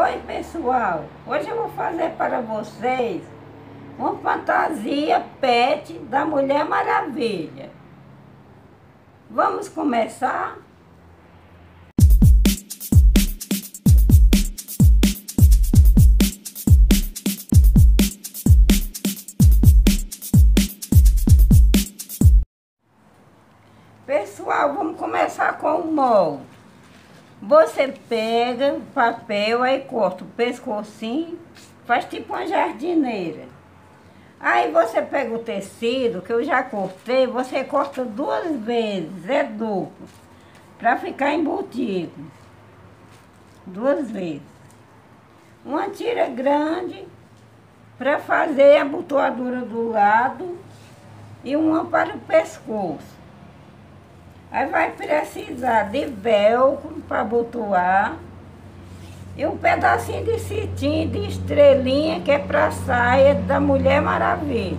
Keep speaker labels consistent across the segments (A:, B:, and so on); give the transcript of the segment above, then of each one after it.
A: Oi pessoal, hoje eu vou fazer para vocês uma fantasia pet da Mulher Maravilha. Vamos começar? Pessoal, vamos começar com o molde. Você pega o papel, aí corta o pescocinho, faz tipo uma jardineira. Aí você pega o tecido, que eu já cortei, você corta duas vezes, é duplo, para ficar embutido. Duas vezes. Uma tira grande para fazer a abotoadura do lado e uma para o pescoço. Aí vai precisar de velcro para abotoar e um pedacinho de cetim de estrelinha que é para saia da Mulher Maravilha.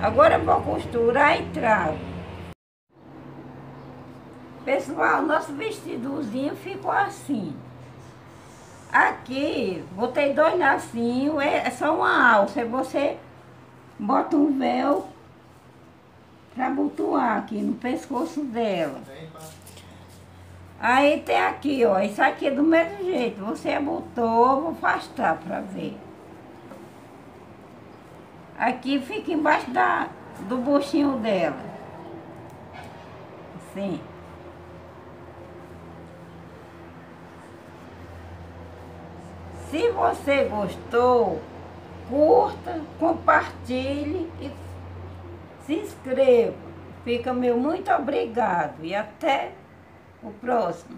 A: Agora eu vou costurar e trago. Pessoal, nosso vestidozinho ficou assim. Aqui, botei dois lacinhos, é só uma alça. Você bota um véu para abotoar aqui no pescoço dela. Aí tem aqui, ó, isso aqui é do mesmo jeito. Você abotou, vou afastar para ver. Aqui fica embaixo da, do buchinho dela. Assim. Se você gostou, curta, compartilhe e se inscreva. Fica meu muito obrigado e até o próximo.